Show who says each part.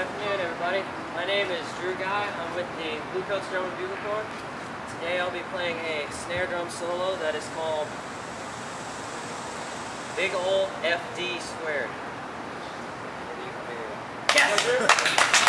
Speaker 1: Good afternoon, everybody. My name is Drew Guy. I'm with the Bluecoats Drum and Bugle Corps. Today I'll be playing a snare drum solo that is called Big Ol' FD Squared. Yes!